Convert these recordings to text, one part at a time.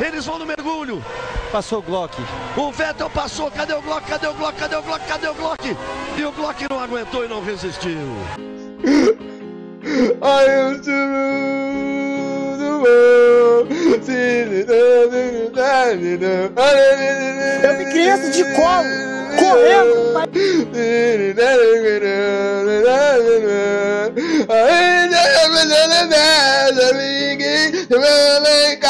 Eles vão no mergulho. Passou o Glock. O Vettel passou. Cadê o Glock? Cadê o Glock? Cadê o Glock? Cadê o Glock? E o Glock não aguentou e não resistiu. I used to rule the world. Eu vi criança de colo, correndo.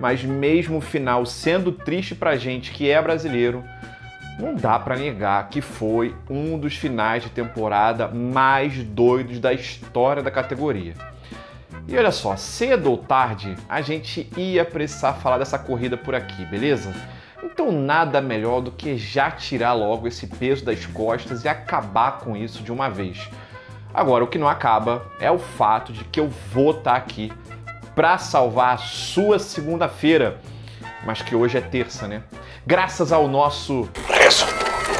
mas mesmo o final sendo triste pra gente que é brasileiro, não dá pra negar que foi um dos finais de temporada mais doidos da história da categoria. E olha só, cedo ou tarde a gente ia precisar falar dessa corrida por aqui, beleza? Então nada melhor do que já tirar logo esse peso das costas e acabar com isso de uma vez. Agora, o que não acaba é o fato de que eu vou estar aqui para salvar a sua segunda-feira, mas que hoje é terça, né? Graças ao nosso Resumo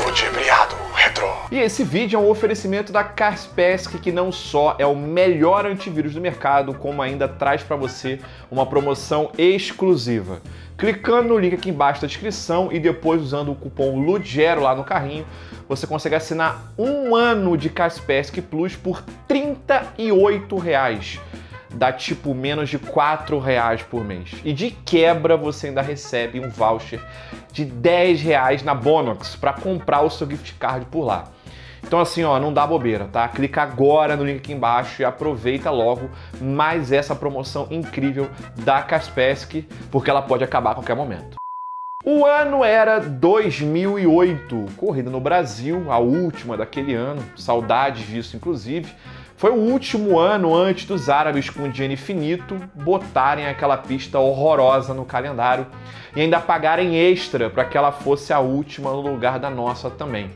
ludibriado retro. E esse vídeo é um oferecimento da Kaspersky, que não só é o melhor antivírus do mercado, como ainda traz para você uma promoção exclusiva. Clicando no link aqui embaixo da descrição e depois usando o cupom LUDGERO lá no carrinho, você consegue assinar um ano de Kaspersky Plus por 38 reais. Dá tipo menos de R$ reais por mês. E de quebra você ainda recebe um voucher de 10 reais na Bonox para comprar o seu gift card por lá. Então assim, ó, não dá bobeira, tá? Clica agora no link aqui embaixo e aproveita logo mais essa promoção incrível da Kaspersky, porque ela pode acabar a qualquer momento. O ano era 2008, corrida no Brasil, a última daquele ano, saudades disso inclusive. Foi o último ano antes dos árabes com dinheiro infinito botarem aquela pista horrorosa no calendário e ainda pagarem extra para que ela fosse a última no lugar da nossa também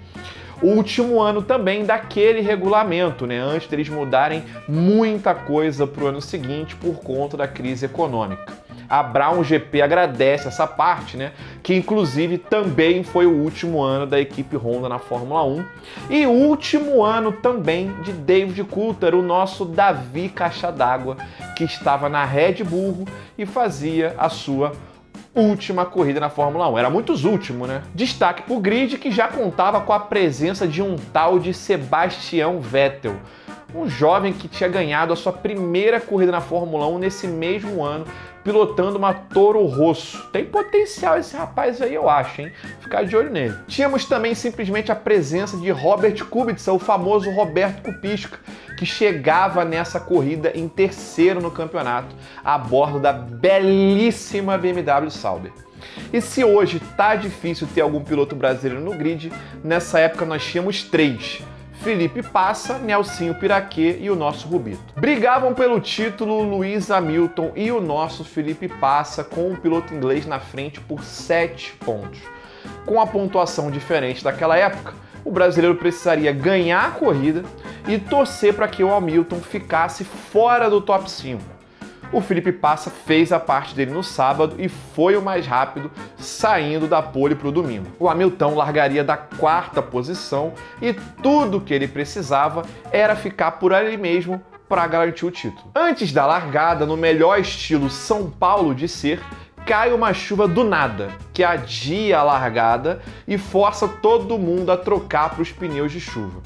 o último ano também daquele regulamento, né? Antes deles mudarem muita coisa para o ano seguinte por conta da crise econômica. A Brown GP agradece essa parte, né? Que inclusive também foi o último ano da equipe Honda na Fórmula 1 e último ano também de David Coulter, o nosso Davi Caixa d'Água, que estava na Red Bull e fazia a sua última corrida na Fórmula 1. Era muitos últimos, né? Destaque para o grid que já contava com a presença de um tal de Sebastião Vettel, um jovem que tinha ganhado a sua primeira corrida na Fórmula 1 nesse mesmo ano, pilotando uma Toro Rosso. Tem potencial esse rapaz aí, eu acho, hein? Ficar de olho nele. Tínhamos também simplesmente a presença de Robert Kubica, o famoso Roberto Kupisca, que chegava nessa corrida em terceiro no campeonato, a bordo da belíssima BMW Sauber. E se hoje tá difícil ter algum piloto brasileiro no grid, nessa época nós tínhamos três. Felipe Passa, Nelsinho Piraquê e o nosso Rubito. Brigavam pelo título Luiz Hamilton e o nosso Felipe Passa com o piloto inglês na frente por 7 pontos. Com a pontuação diferente daquela época, o brasileiro precisaria ganhar a corrida e torcer para que o Hamilton ficasse fora do top 5 o Felipe Passa fez a parte dele no sábado e foi o mais rápido, saindo da pole para o domingo. O Hamilton largaria da quarta posição e tudo que ele precisava era ficar por ali mesmo para garantir o título. Antes da largada, no melhor estilo São Paulo de ser, cai uma chuva do nada, que adia a largada e força todo mundo a trocar para os pneus de chuva.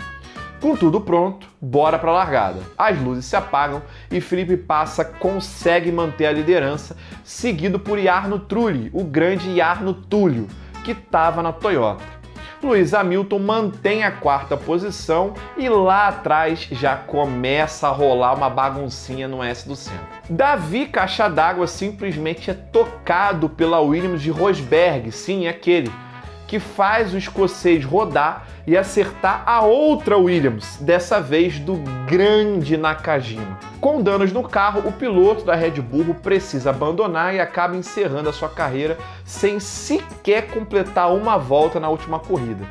Com tudo pronto, bora para a largada. As luzes se apagam e Felipe Passa consegue manter a liderança, seguido por Jarno Trulli, o grande Jarno Túlio, que estava na Toyota. Luiz Hamilton mantém a quarta posição e lá atrás já começa a rolar uma baguncinha no S do centro. Davi Caixa d'Água simplesmente é tocado pela Williams de Rosberg, sim, aquele que faz o escocês rodar e acertar a outra Williams, dessa vez do grande Nakajima. Com danos no carro, o piloto da Red Bull precisa abandonar e acaba encerrando a sua carreira sem sequer completar uma volta na última corrida.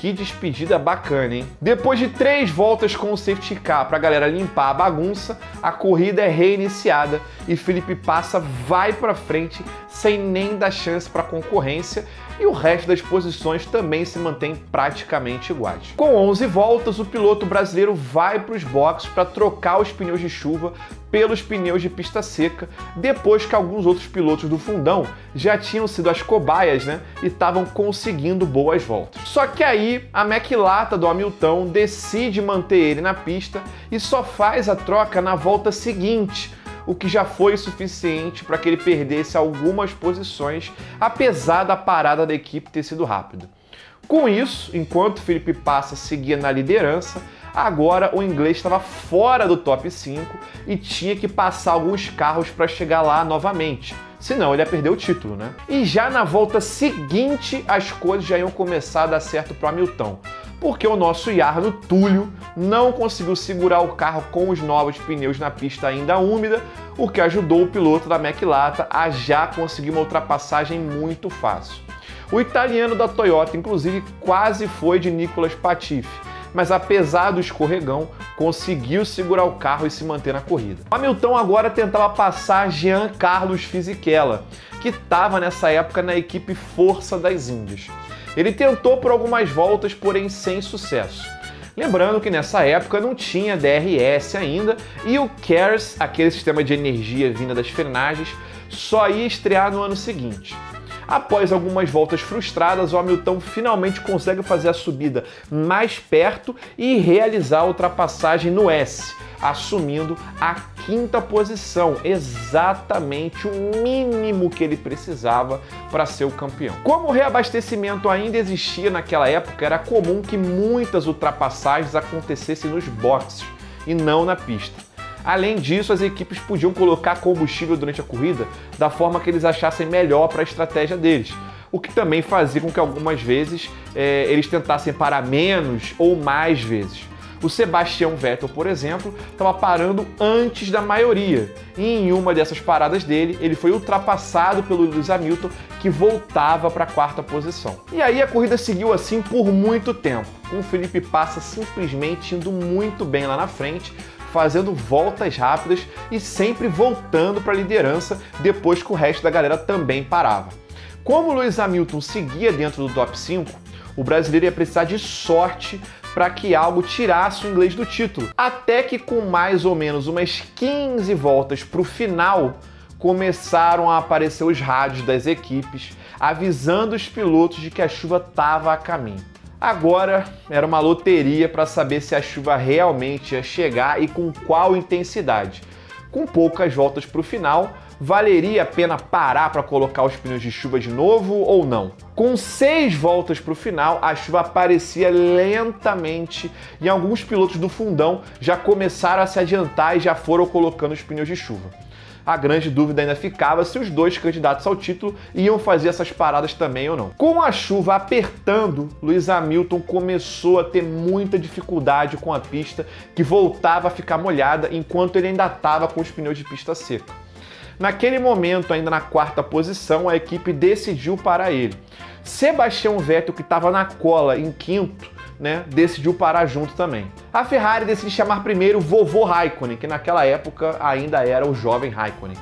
Que despedida bacana, hein? Depois de três voltas com o safety car para a galera limpar a bagunça, a corrida é reiniciada e Felipe Passa vai para frente sem nem dar chance para concorrência e o resto das posições também se mantém praticamente iguais. Com 11 voltas, o piloto brasileiro vai para os boxes para trocar os pneus de chuva pelos pneus de pista seca, depois que alguns outros pilotos do fundão já tinham sido as cobaias, né, e estavam conseguindo boas voltas. Só que aí a McLata do Hamilton decide manter ele na pista e só faz a troca na volta seguinte, o que já foi suficiente para que ele perdesse algumas posições, apesar da parada da equipe ter sido rápida. Com isso, enquanto Felipe Passa seguia na liderança, agora o inglês estava fora do top 5 e tinha que passar alguns carros para chegar lá novamente. Senão ele ia perder o título, né? E já na volta seguinte, as coisas já iam começar a dar certo para Hamilton porque o nosso Yarno Túlio não conseguiu segurar o carro com os novos pneus na pista ainda úmida, o que ajudou o piloto da McLata a já conseguir uma ultrapassagem muito fácil. O italiano da Toyota, inclusive, quase foi de Nicolas Patife, mas apesar do escorregão, conseguiu segurar o carro e se manter na corrida. Hamilton agora tentava passar Jean Carlos Fisichella, que estava nessa época na equipe Força das Índias. Ele tentou por algumas voltas, porém sem sucesso. Lembrando que nessa época não tinha DRS ainda e o CARES, aquele sistema de energia vinda das frenagens, só ia estrear no ano seguinte. Após algumas voltas frustradas, o Hamilton finalmente consegue fazer a subida mais perto e realizar a ultrapassagem no S, assumindo a quinta posição, exatamente o mínimo que ele precisava para ser o campeão. Como o reabastecimento ainda existia naquela época, era comum que muitas ultrapassagens acontecessem nos boxes e não na pista. Além disso, as equipes podiam colocar combustível durante a corrida da forma que eles achassem melhor para a estratégia deles, o que também fazia com que algumas vezes é, eles tentassem parar menos ou mais vezes. O Sebastian Vettel, por exemplo, estava parando antes da maioria. E em uma dessas paradas dele, ele foi ultrapassado pelo Lewis Hamilton, que voltava para a quarta posição. E aí a corrida seguiu assim por muito tempo, com o Felipe Passa simplesmente indo muito bem lá na frente, fazendo voltas rápidas e sempre voltando para a liderança depois que o resto da galera também parava. Como o Lewis Hamilton seguia dentro do top 5, o brasileiro ia precisar de sorte para que algo tirasse o inglês do título. Até que com mais ou menos umas 15 voltas para o final, começaram a aparecer os rádios das equipes avisando os pilotos de que a chuva estava a caminho. Agora era uma loteria para saber se a chuva realmente ia chegar e com qual intensidade. Com poucas voltas para o final, valeria a pena parar para colocar os pneus de chuva de novo ou não? Com seis voltas para o final, a chuva aparecia lentamente e alguns pilotos do fundão já começaram a se adiantar e já foram colocando os pneus de chuva a grande dúvida ainda ficava se os dois candidatos ao título iam fazer essas paradas também ou não. Com a chuva apertando, Luiz Hamilton começou a ter muita dificuldade com a pista, que voltava a ficar molhada enquanto ele ainda estava com os pneus de pista seca. Naquele momento, ainda na quarta posição, a equipe decidiu parar ele. Sebastião Vettel, que estava na cola em quinto, né, decidiu parar junto também. A Ferrari decide chamar primeiro o vovô Raikkonen, que naquela época ainda era o jovem Raikkonen.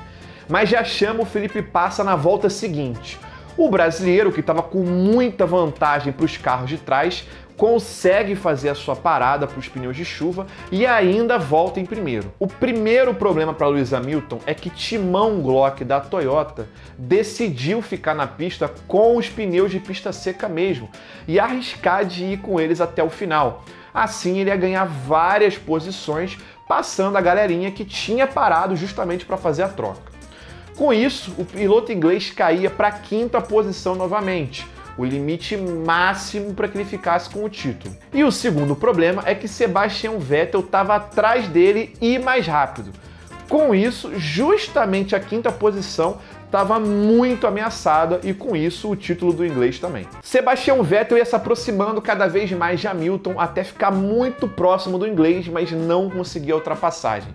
Mas já chama o Felipe Passa na volta seguinte. O brasileiro, que estava com muita vantagem para os carros de trás, consegue fazer a sua parada para os pneus de chuva e ainda volta em primeiro. O primeiro problema para Lewis Hamilton é que Timão Glock da Toyota decidiu ficar na pista com os pneus de pista seca mesmo e arriscar de ir com eles até o final. Assim ele ia ganhar várias posições, passando a galerinha que tinha parado justamente para fazer a troca. Com isso, o piloto inglês caía para a quinta posição novamente o limite máximo para que ele ficasse com o título. E o segundo problema é que Sebastian Vettel estava atrás dele e mais rápido. Com isso, justamente a quinta posição estava muito ameaçada e com isso o título do inglês também. Sebastian Vettel ia se aproximando cada vez mais de Hamilton até ficar muito próximo do inglês, mas não conseguia a ultrapassagem,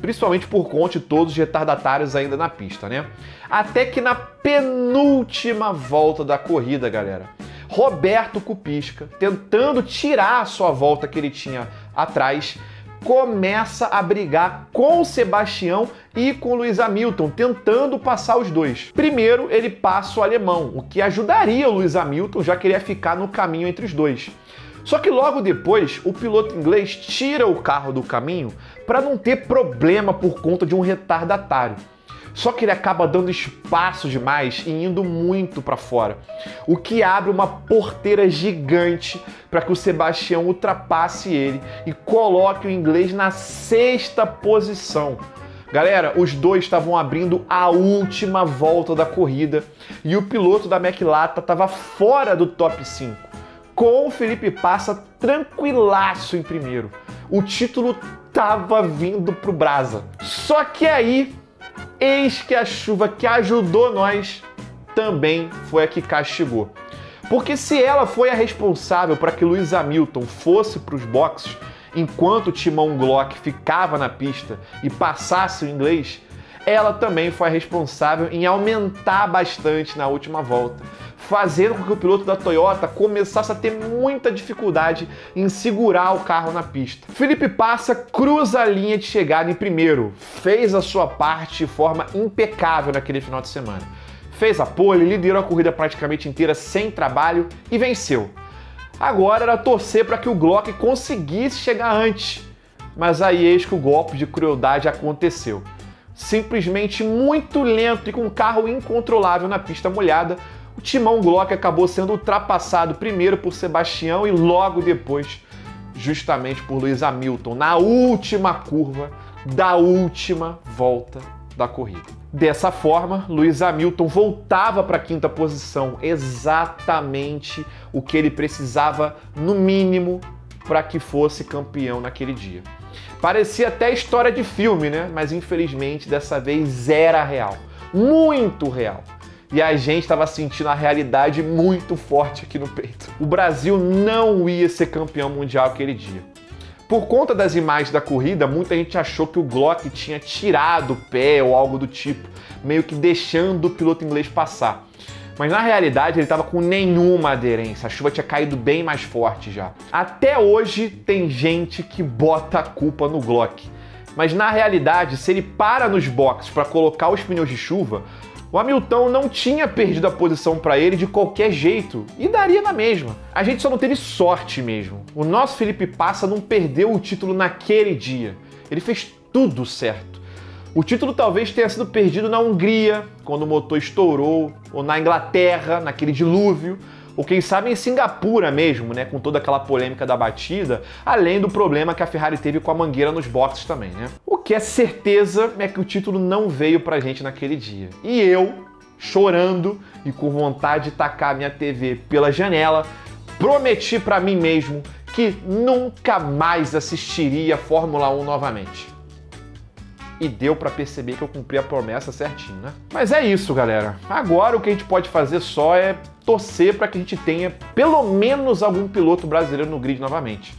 principalmente por conta de todos os retardatários ainda na pista, né? Até que na penúltima volta da corrida, galera, Roberto Cupisca, tentando tirar a sua volta que ele tinha atrás, começa a brigar com Sebastião e com Luiz Hamilton, tentando passar os dois. Primeiro, ele passa o alemão, o que ajudaria o Luiz Hamilton, já que ele ia ficar no caminho entre os dois. Só que logo depois, o piloto inglês tira o carro do caminho para não ter problema por conta de um retardatário. Só que ele acaba dando espaço demais e indo muito para fora, o que abre uma porteira gigante para que o Sebastião ultrapasse ele e coloque o inglês na sexta posição. Galera, os dois estavam abrindo a última volta da corrida e o piloto da McLaren estava fora do top 5, com o Felipe Passa tranquilaço em primeiro. O título tava vindo pro Brasa. Só que aí Eis que a chuva que ajudou nós também foi a que castigou. Porque se ela foi a responsável para que Luiz Hamilton fosse para os boxes, enquanto Timão Glock ficava na pista e passasse o inglês, ela também foi a responsável em aumentar bastante na última volta, fazendo com que o piloto da Toyota começasse a ter muita dificuldade em segurar o carro na pista. Felipe Passa cruza a linha de chegada em primeiro, fez a sua parte de forma impecável naquele final de semana. Fez a pole, liderou a corrida praticamente inteira sem trabalho e venceu. Agora era torcer para que o Glock conseguisse chegar antes, mas aí eis que o golpe de crueldade aconteceu simplesmente muito lento e com um carro incontrolável na pista molhada, o timão Glock acabou sendo ultrapassado primeiro por Sebastião e logo depois, justamente por Lewis Hamilton, na última curva da última volta da corrida. Dessa forma, Lewis Hamilton voltava para a quinta posição, exatamente o que ele precisava, no mínimo, para que fosse campeão naquele dia. Parecia até história de filme, né? Mas infelizmente dessa vez era real. Muito real e a gente estava sentindo a realidade muito forte aqui no peito. O Brasil não ia ser campeão mundial aquele dia. Por conta das imagens da corrida, muita gente achou que o Glock tinha tirado o pé ou algo do tipo, meio que deixando o piloto inglês passar. Mas na realidade ele estava com nenhuma aderência, a chuva tinha caído bem mais forte já. Até hoje tem gente que bota a culpa no Glock. Mas na realidade, se ele para nos boxes para colocar os pneus de chuva, o Hamilton não tinha perdido a posição para ele de qualquer jeito e daria na mesma. A gente só não teve sorte mesmo. O nosso Felipe Passa não perdeu o título naquele dia. Ele fez tudo certo. O título talvez tenha sido perdido na Hungria, quando o motor estourou, ou na Inglaterra, naquele dilúvio, ou quem sabe em Singapura mesmo, né, com toda aquela polêmica da batida, além do problema que a Ferrari teve com a mangueira nos boxes também, né? O que é certeza é que o título não veio pra gente naquele dia. E eu, chorando e com vontade de tacar minha TV pela janela, prometi para mim mesmo que nunca mais assistiria Fórmula 1 novamente e deu para perceber que eu cumpri a promessa certinho, né? Mas é isso, galera. Agora o que a gente pode fazer só é torcer para que a gente tenha pelo menos algum piloto brasileiro no grid novamente.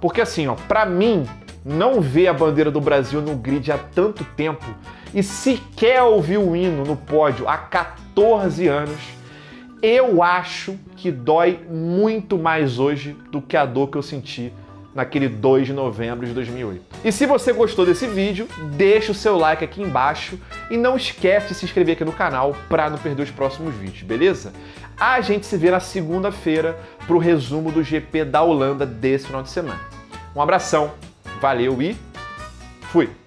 Porque assim, ó, para mim não ver a bandeira do Brasil no grid há tanto tempo e sequer ouvir o hino no pódio há 14 anos, eu acho que dói muito mais hoje do que a dor que eu senti naquele 2 de novembro de 2008. E se você gostou desse vídeo, deixa o seu like aqui embaixo e não esquece de se inscrever aqui no canal para não perder os próximos vídeos, beleza? A gente se vê na segunda-feira para o resumo do GP da Holanda desse final de semana. Um abração, valeu e fui!